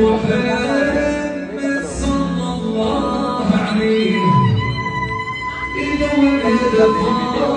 محمد صلى الله عليه إذا ولد الله